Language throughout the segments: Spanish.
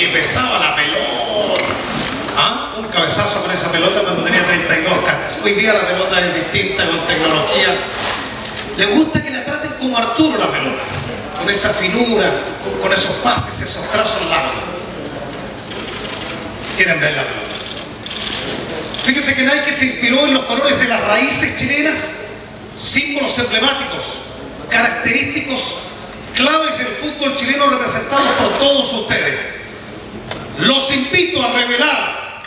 y pesaba la pelota. ¿Ah? Un cabezazo con esa pelota cuando tenía 32 cacas. Hoy día la pelota es distinta con tecnología. Le gusta que la traten como Arturo la pelota, con esa finura, con, con esos pases, esos trazos largos. Quieren ver la pelota. Fíjense que Nike se inspiró en los colores de las raíces chilenas, símbolos emblemáticos, característicos, claves del fútbol chileno representados por todos ustedes. Los invito a revelar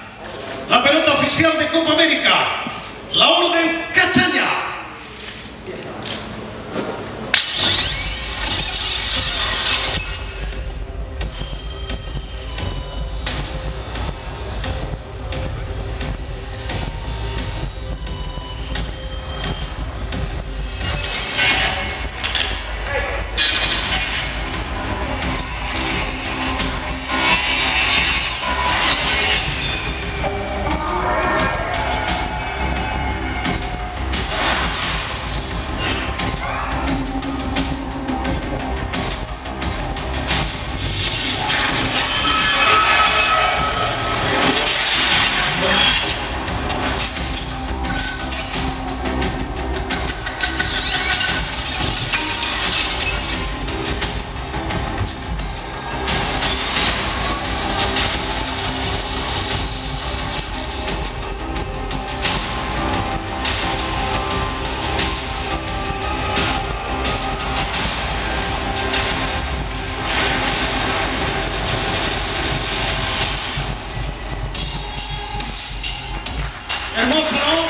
la pelota oficial de Copa América, la Orden Cachaña. And one for all.